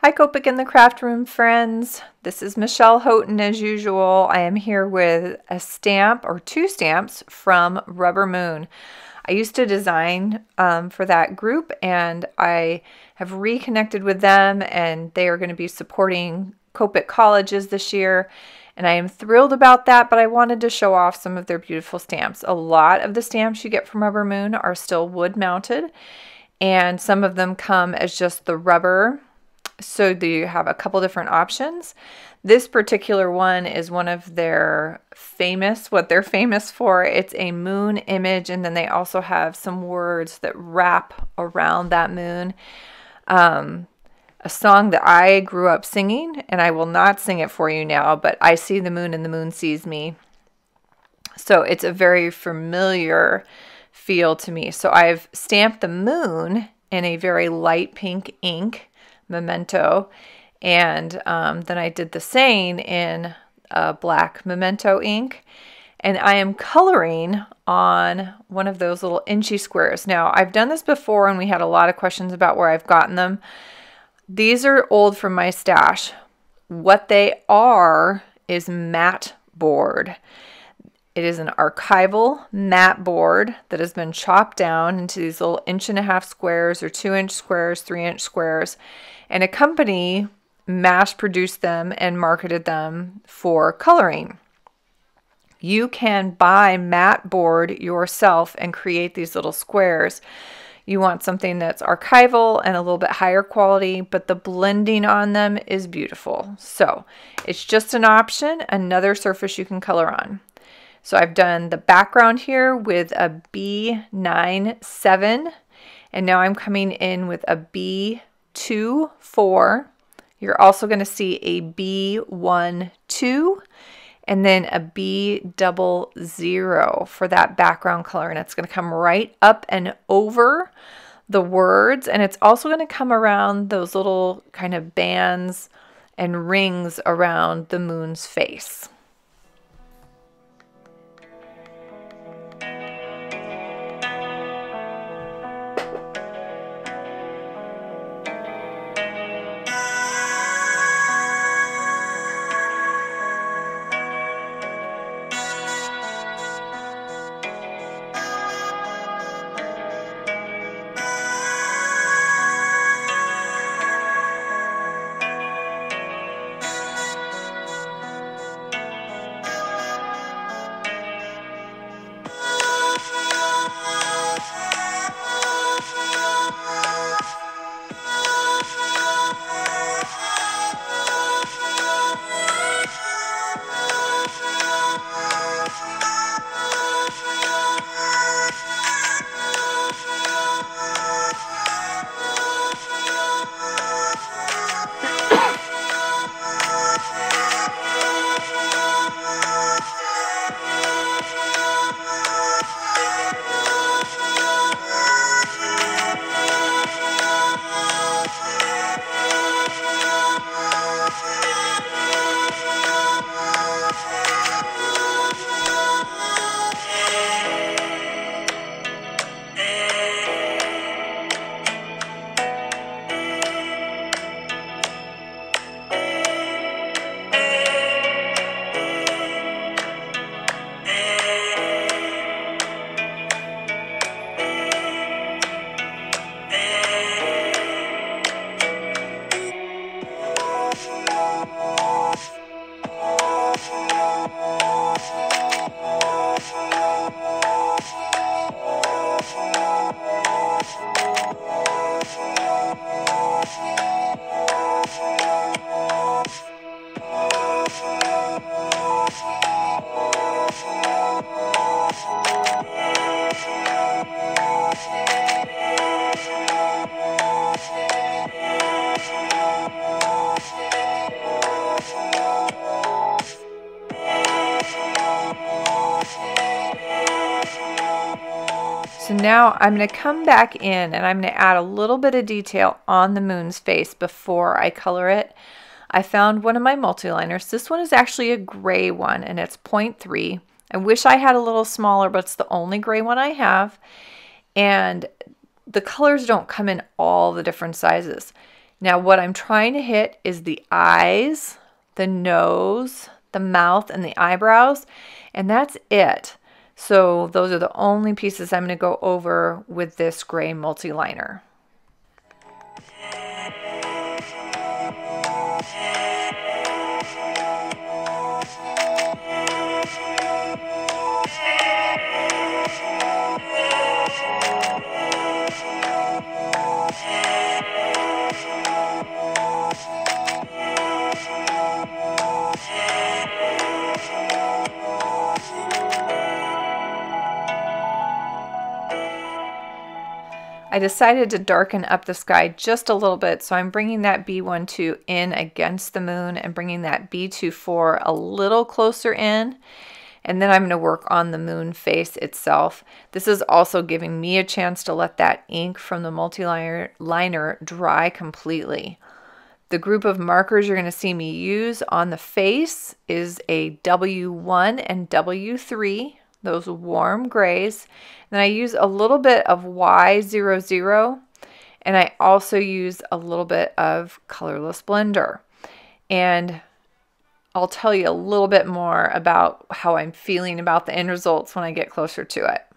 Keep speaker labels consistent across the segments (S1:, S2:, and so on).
S1: Hi Copic in the Craft Room friends. This is Michelle Houghton as usual. I am here with a stamp or two stamps from Rubber Moon. I used to design um, for that group and I have reconnected with them and they are going to be supporting Copic colleges this year and I am thrilled about that, but I wanted to show off some of their beautiful stamps. A lot of the stamps you get from Rubber Moon are still wood mounted and some of them come as just the rubber so do you have a couple different options. This particular one is one of their famous, what they're famous for. It's a moon image, and then they also have some words that wrap around that moon. Um, a song that I grew up singing, and I will not sing it for you now, but I see the moon and the moon sees me. So it's a very familiar feel to me. So I've stamped the moon in a very light pink ink memento. And um, then I did the same in uh, black memento ink. And I am coloring on one of those little inchy squares. Now, I've done this before and we had a lot of questions about where I've gotten them. These are old from my stash. What they are is mat board. It is an archival mat board that has been chopped down into these little inch and a half squares or two inch squares, three inch squares. And a company mass produced them and marketed them for coloring. You can buy mat board yourself and create these little squares. You want something that's archival and a little bit higher quality, but the blending on them is beautiful. So it's just an option, another surface you can color on. So I've done the background here with a B97 and now I'm coming in with a B2, 4. You're also going to see a B1, 2 and then a B double zero for that background color. And it's going to come right up and over the words. And it's also going to come around those little kind of bands and rings around the moon's face. So now I'm going to come back in and I'm going to add a little bit of detail on the moon's face before I color it. I found one of my multi-liners. This one is actually a gray one and it's 0.3. I wish I had a little smaller, but it's the only gray one I have. And the colors don't come in all the different sizes. Now what I'm trying to hit is the eyes, the nose, the mouth, and the eyebrows, and that's it. So those are the only pieces I'm going to go over with this gray multi-liner. I decided to darken up the sky just a little bit, so I'm bringing that B12 in against the moon and bringing that B24 a little closer in. And then I'm going to work on the moon face itself. This is also giving me a chance to let that ink from the multi-liner liner dry completely. The group of markers you're going to see me use on the face is a W1 and W3 those warm grays. Then I use a little bit of Y00 and I also use a little bit of colorless blender. And I'll tell you a little bit more about how I'm feeling about the end results when I get closer to it.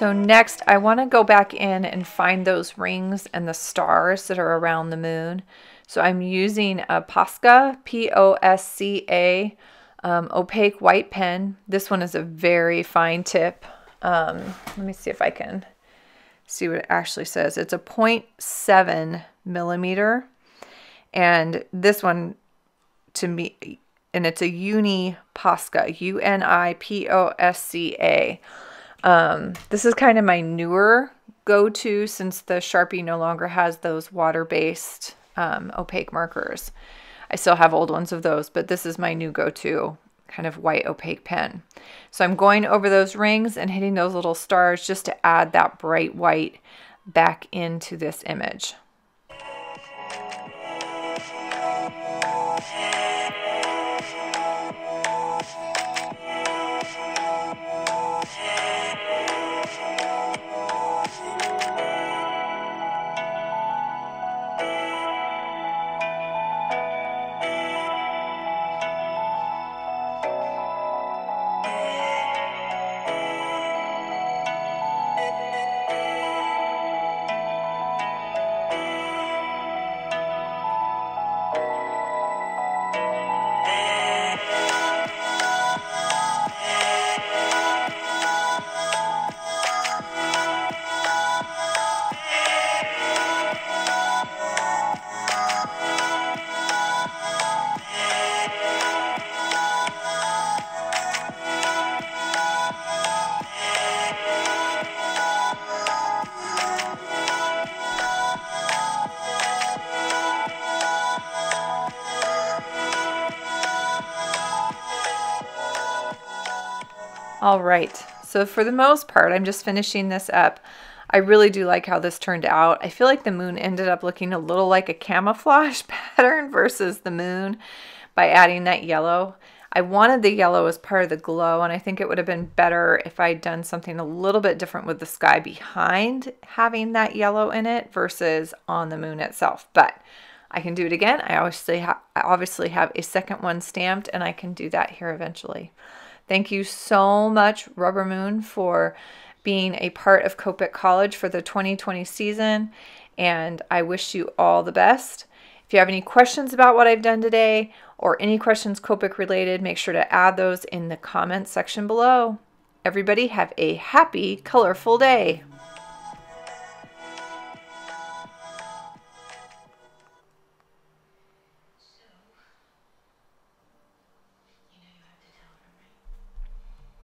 S1: So next I want to go back in and find those rings and the stars that are around the moon. So I'm using a Posca, P-O-S-C-A, um, opaque white pen. This one is a very fine tip. Um, let me see if I can see what it actually says. It's a 0.7 millimeter. And this one to me, and it's a Uni Posca, U-N-I-P-O-S-C-A. Um, this is kind of my newer go-to since the Sharpie no longer has those water-based um, opaque markers. I still have old ones of those, but this is my new go-to kind of white opaque pen. So I'm going over those rings and hitting those little stars just to add that bright white back into this image. All right, so for the most part, I'm just finishing this up. I really do like how this turned out. I feel like the moon ended up looking a little like a camouflage pattern versus the moon by adding that yellow. I wanted the yellow as part of the glow, and I think it would have been better if I'd done something a little bit different with the sky behind having that yellow in it versus on the moon itself. But I can do it again. I obviously, ha I obviously have a second one stamped, and I can do that here eventually. Thank you so much, Rubber Moon, for being a part of Copic College for the 2020 season, and I wish you all the best. If you have any questions about what I've done today or any questions Copic related, make sure to add those in the comments section below. Everybody have a happy, colorful day.